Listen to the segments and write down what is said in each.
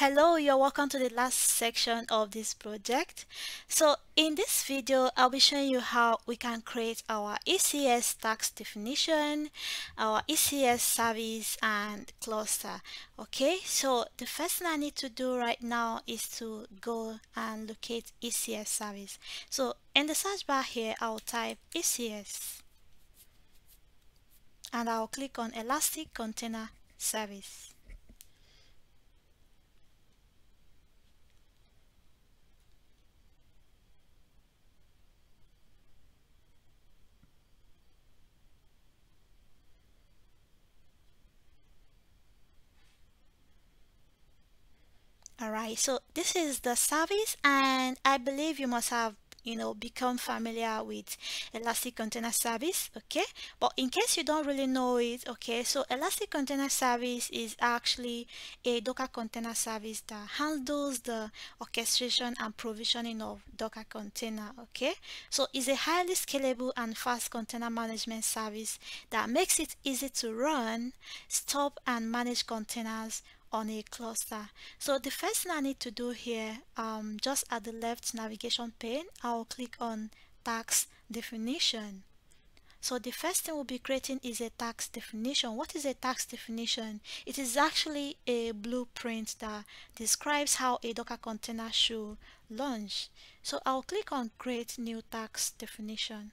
Hello, you're welcome to the last section of this project. So in this video, I'll be showing you how we can create our ECS task definition, our ECS service and cluster. Okay, so the first thing I need to do right now is to go and locate ECS service. So in the search bar here, I'll type ECS and I'll click on Elastic Container Service. All right so this is the service and i believe you must have you know become familiar with elastic container service okay? But in case you don't really know it okay so elastic container service is actually a docker container service that handles the orchestration and provisioning of docker container okay? So it's a highly scalable and fast container management service that makes it easy to run stop and manage containers on a cluster so the first thing I need to do here um, just at the left navigation pane I'll click on task definition so the first thing we'll be creating is a task definition. What is a task definition? It is actually a blueprint that describes how a Docker container should launch. So I'll click on create new task definition.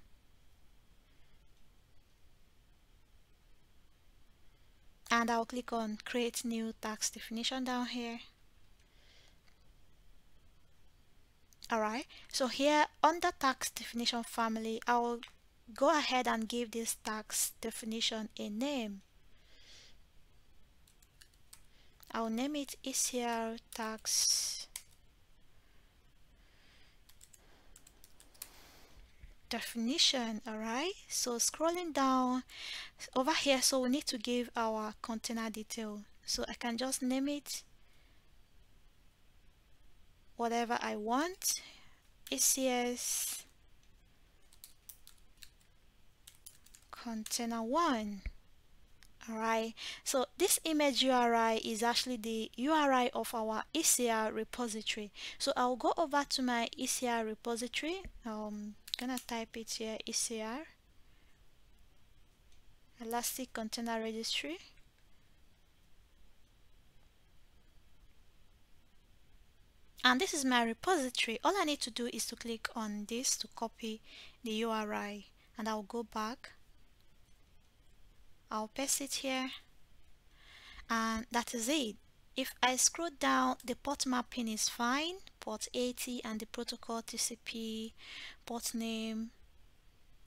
And I'll click on create new task definition down here. Alright so here under task definition family I will go ahead and give this task definition a name. I'll name it ECR task definition all right so scrolling down over here so we need to give our container detail. So I can just name it whatever I want. ECS container one alright? So this image URI is actually the URI of our ECR repository. So I'll go over to my ECR repository um, gonna type it here ECR Elastic Container Registry. And this is my repository. All I need to do is to click on this to copy the URI and I'll go back. I'll paste it here. And that is it. If I scroll down the port mapping is fine port 80 and the protocol TCP port name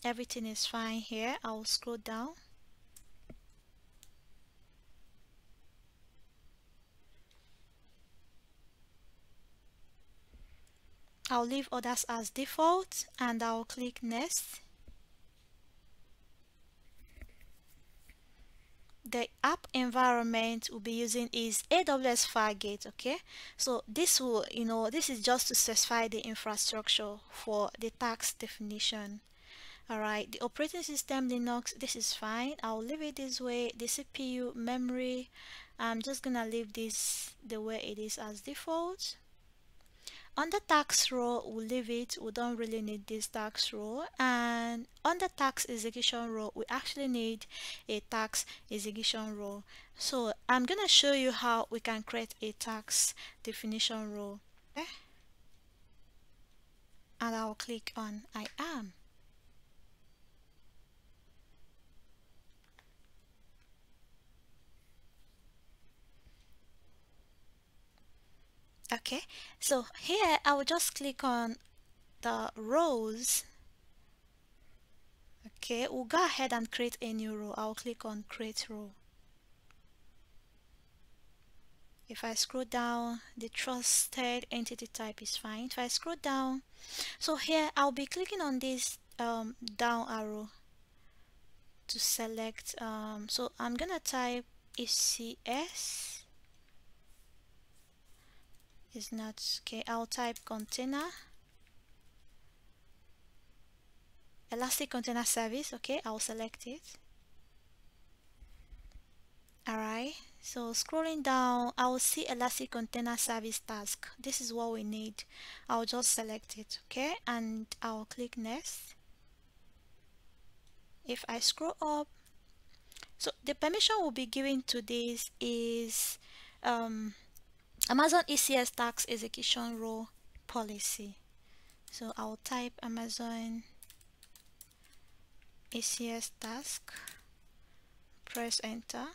everything is fine here. I'll scroll down. I'll leave others as default and I'll click next the app environment we'll be using is AWS Fargate okay? So this will you know this is just to specify the infrastructure for the task definition. All right the operating system Linux this is fine. I'll leave it this way. The CPU memory I'm just gonna leave this the way it is as default on the task role we'll leave it. We don't really need this task role and on the task execution role we actually need a task execution role so i'm gonna show you how we can create a task definition role okay? Eh? and i'll click on i am okay. So here I will just click on the roles okay we'll go ahead and create a new role I'll click on create role if I scroll down the trusted entity type is fine. If I scroll down so here I'll be clicking on this um, down arrow to select um, so I'm gonna type ECS is not okay I'll type container. Elastic container service okay I'll select it. Alright so scrolling down I will see Elastic Container Service task. This is what we need. I'll just select it okay and I'll click next. If I scroll up so the permission we'll be given to this is um, Amazon ECS task execution role policy. So I'll type Amazon ECS task press enter.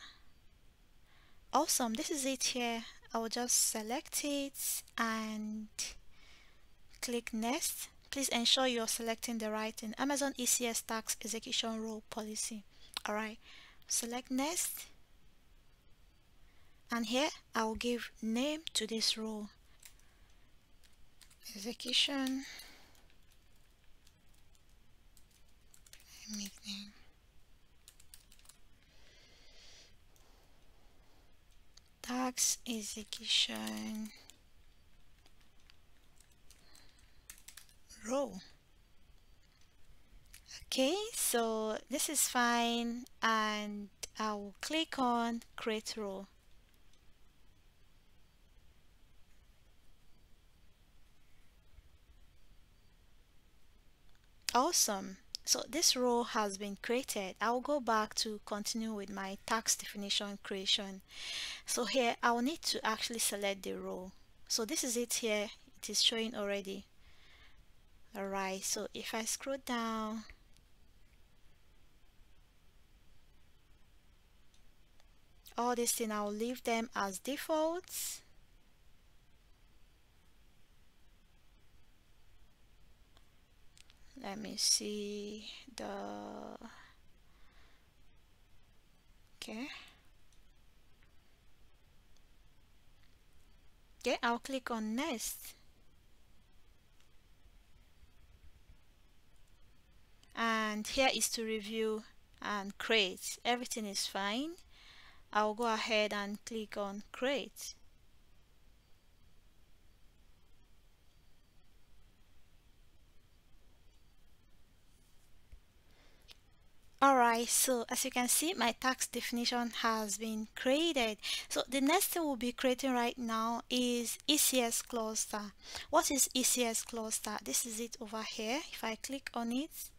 Awesome this is it here. I'll just select it and click next. Please ensure you're selecting the right in Amazon ECS task execution role policy. Alright select next and here I'll give name to this role execution make name task execution role. Okay so this is fine and I'll click on create role awesome so this role has been created. I'll go back to continue with my task definition creation. So here I'll need to actually select the role. So this is it here. It is showing already. Alright, so if I scroll down, all these things I'll leave them as defaults. Let me see the okay. Okay I'll click on next. And here is to review and create. Everything is fine. I'll go ahead and click on create Alright, so as you can see, my task definition has been created. So the next thing we'll be creating right now is ECS cluster. What is ECS cluster? This is it over here. If I click on it,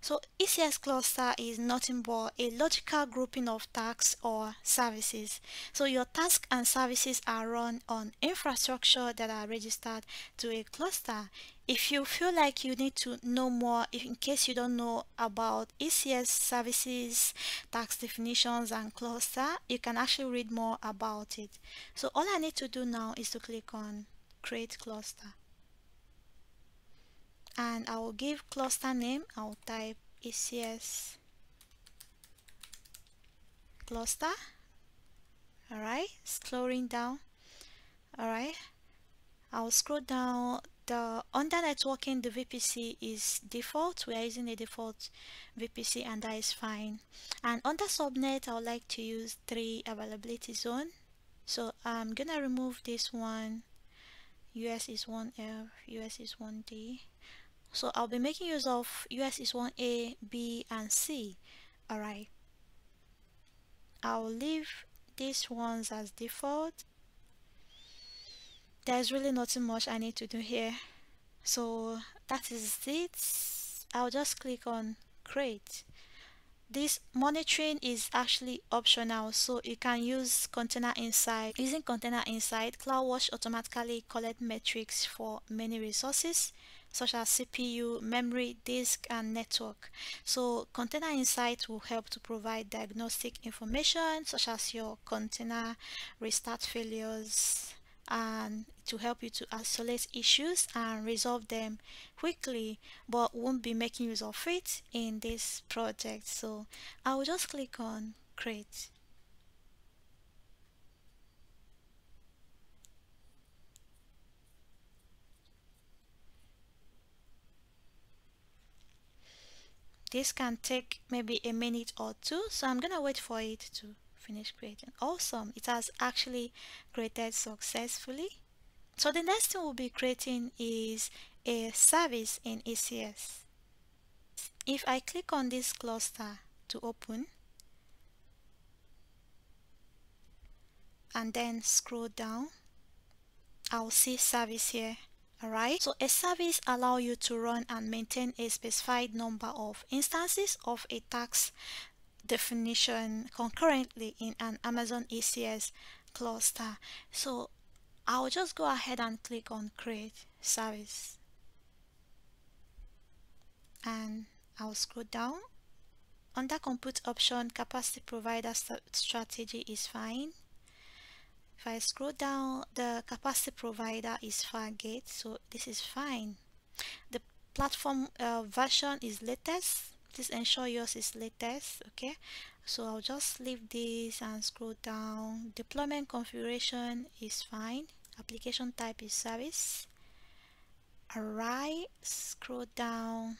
so ECS cluster is nothing but a logical grouping of tasks or services. So your tasks and services are run on infrastructure that are registered to a cluster. If you feel like you need to know more, in case you don't know about ECS services, task definitions and cluster, you can actually read more about it. So all I need to do now is to click on create cluster and I will give cluster name. I'll type ECS cluster alright scrolling down. Alright. I'll scroll down. The under networking the VPC is default. We are using a default VPC and that is fine. And under subnet I would like to use three availability zone. So I'm gonna remove this one. US East 1F US East 1D so I'll be making use of US East 1A, B, and C. Alright. I'll leave these ones as default. There's really nothing much I need to do here. So that is it. I'll just click on create. This monitoring is actually optional so you can use Container Insight. Using Container Insight, CloudWatch automatically collect metrics for many resources such as CPU, memory, disk, and network. So Container Insight will help to provide diagnostic information such as your container restart failures and to help you to isolate issues and resolve them quickly but won't be making use of it in this project so I will just click on create this can take maybe a minute or two so I'm gonna wait for it to finish creating. Awesome. It has actually created successfully. So the next thing we'll be creating is a service in ECS if I click on this cluster to open and then scroll down I'll see service here alright so a service allow you to run and maintain a specified number of instances of a task definition concurrently in an Amazon ECS cluster. So I'll just go ahead and click on create service. And I'll scroll down. Under compute option capacity provider strategy is fine if I scroll down the capacity provider is Fargate so this is fine. The platform uh, version is latest. Please ensure yours is latest okay? So I'll just leave this and scroll down. Deployment configuration is fine. Application type is service. Alright scroll down.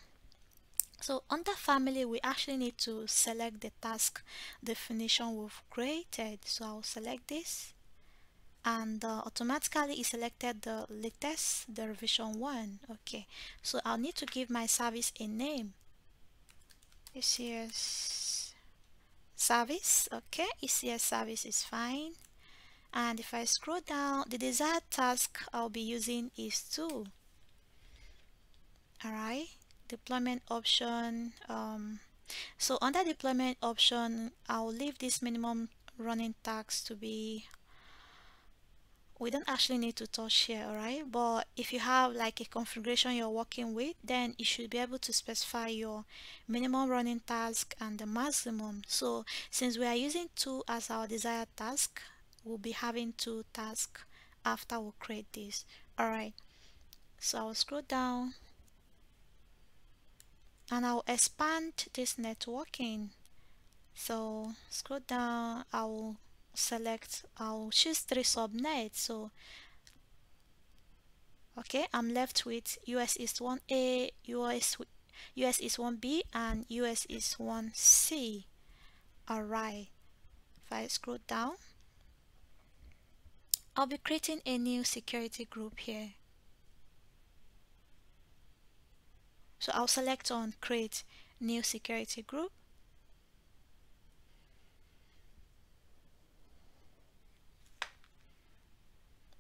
So under family we actually need to select the task definition we've created. So I'll select this and uh, automatically it selected the latest the revision one. Okay. So I'll need to give my service a name. ECS service. Okay. ECS service is fine. And if I scroll down the desired task I'll be using is 2 alright deployment option um, so under deployment option I'll leave this minimum running task to be we don't actually need to touch here alright? But if you have like a configuration you're working with then you should be able to specify your minimum running task and the maximum. So since we are using two as our desired task we'll be having two tasks after we create this. Alright so I'll scroll down and I'll expand this networking. So scroll down I'll select I'll choose three subnets so okay I'm left with US East 1A US US East 1B and US East 1C alright if I scroll down I'll be creating a new security group here. So I'll select on create new security group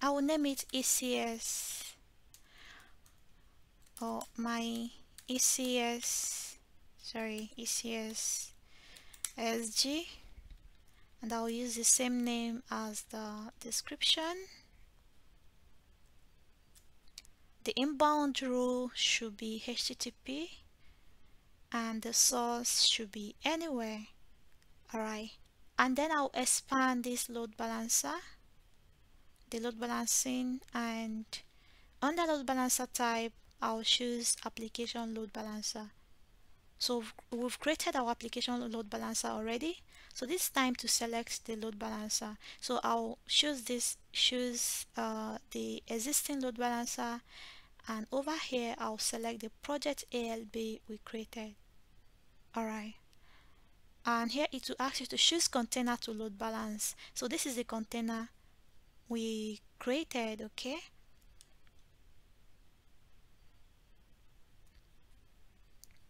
Oh, I will name it ECS or oh, my ECS sorry ECS SG and I'll use the same name as the description. The inbound rule should be HTTP and the source should be anywhere. Alright. And then I'll expand this load balancer the load balancing and under load balancer type I'll choose application load balancer. So we've created our application load balancer already. So this time to select the load balancer. So I'll choose this choose uh, the existing load balancer and over here I'll select the project ALB we created. Alright. And here it will ask you to choose container to load balance. So this is the container we created okay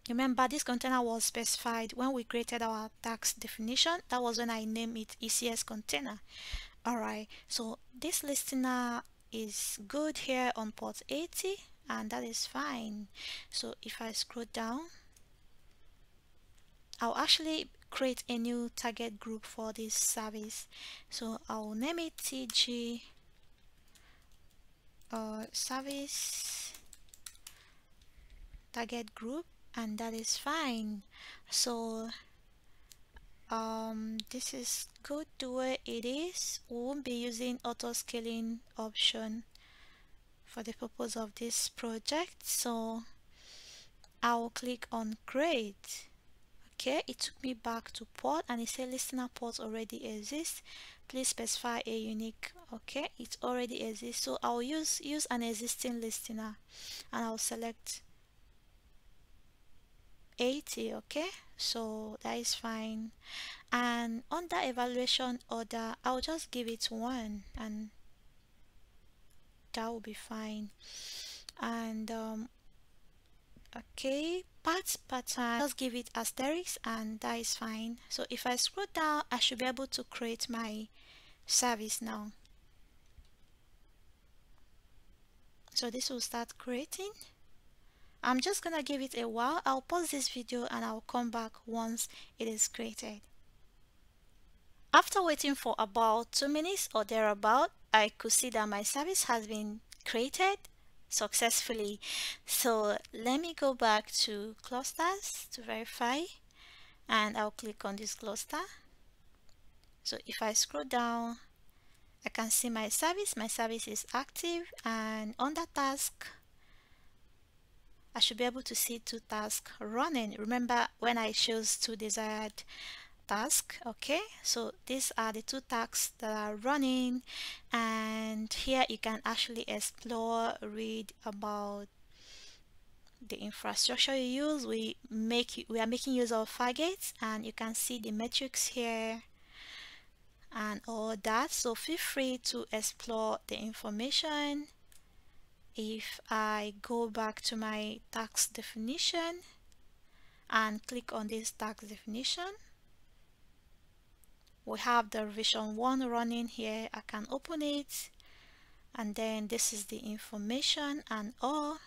Remember this container was specified when we created our task definition. That was when I named it ECS container. Alright, so this listener is good here on port 80 and that is fine. So if I scroll down, I'll actually create a new target group for this service. So I'll name it TG uh, service target group and that is fine. So um, this is good the way it is. We won't be using auto scaling option for the purpose of this project. So I'll click on create okay it took me back to port and it said listener port already exists. Please specify a unique okay? It already exists. So I'll use use an existing listener and I'll select 80 okay? So that is fine. And the evaluation order I'll just give it one and that will be fine. And um, okay parts pattern uh, just give it asterisk and that is fine. So if I scroll down I should be able to create my service now. So this will start creating. I'm just gonna give it a while. I'll pause this video and I'll come back once it is created. After waiting for about two minutes or thereabout I could see that my service has been created successfully. So let me go back to clusters to verify and I'll click on this cluster so if I scroll down I can see my service. My service is active and under task I should be able to see two tasks running. Remember when I chose two desired tasks okay? So these are the two tasks that are running and here you can actually explore read about the infrastructure you use. We make we are making use of Fargate and you can see the metrics here and all that. So feel free to explore the information. If I go back to my task definition and click on this task definition we have the revision 1 running here. I can open it. And then this is the information and all.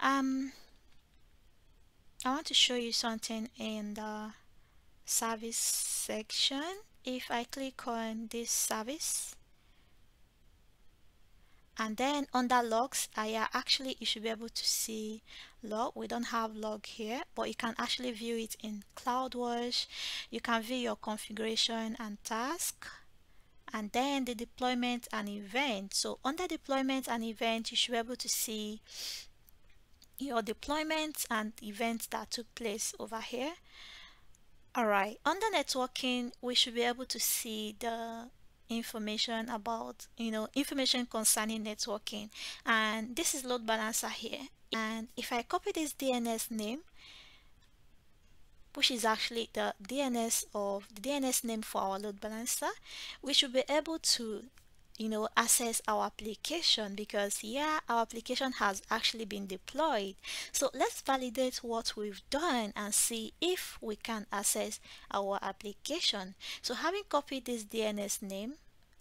Um I want to show you something in the service section. If I click on this service and then under logs I uh, actually you should be able to see log. We don't have log here but you can actually view it in CloudWatch you can view your configuration and task and then the deployment and event. So under deployment and event you should be able to see your deployments and events that took place over here. Alright, under networking, we should be able to see the information about, you know, information concerning networking. And this is load balancer here. And if I copy this DNS name, which is actually the DNS of the DNS name for our load balancer, we should be able to you know access our application because yeah our application has actually been deployed so let's validate what we've done and see if we can access our application so having copied this DNS name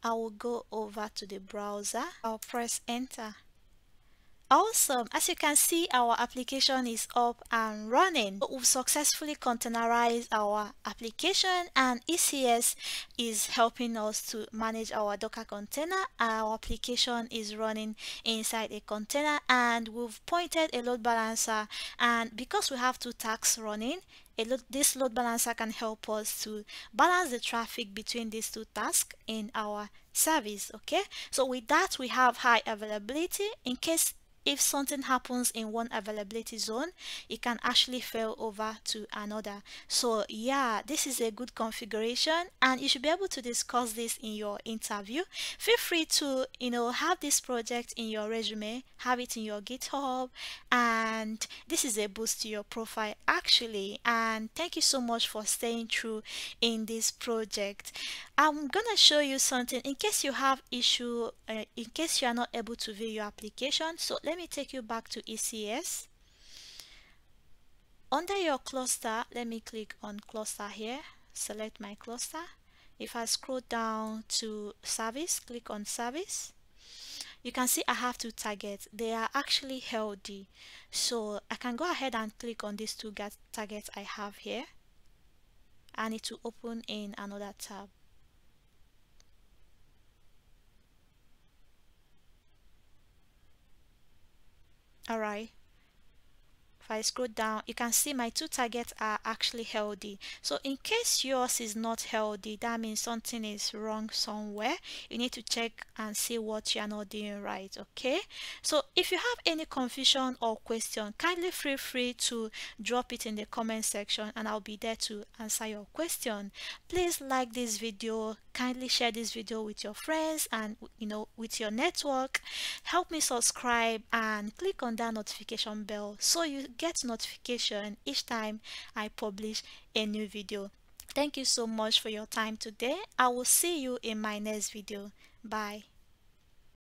I will go over to the browser I'll press enter Awesome. As you can see, our application is up and running. We've successfully containerized our application and ECS is helping us to manage our Docker container. Our application is running inside a container and we've pointed a load balancer and because we have two tasks running, Load, this load balancer can help us to balance the traffic between these two tasks in our service okay? So with that we have high availability. In case if something happens in one availability zone it can actually fail over to another. So yeah this is a good configuration and you should be able to discuss this in your interview. Feel free to you know have this project in your resume have it in your github and this is a boost to your profile actually. And thank you so much for staying true in this project. I'm gonna show you something in case you have issue uh, in case you are not able to view your application. So let me take you back to ECS. Under your cluster, let me click on cluster here, select my cluster. If I scroll down to service, click on service. You can see I have two targets. They are actually healthy. So I can go ahead and click on these two targets I have here. I need to open in another tab. Alright. If I scroll down, you can see my two targets are actually healthy. So in case yours is not healthy, that means something is wrong somewhere. You need to check and see what you are not doing right, okay? So if you have any confusion or question, kindly feel free to drop it in the comment section and I'll be there to answer your question. Please like this video, kindly share this video with your friends and you know with your network. Help me subscribe and click on that notification bell so you get notification each time I publish a new video. Thank you so much for your time today. I will see you in my next video. Bye.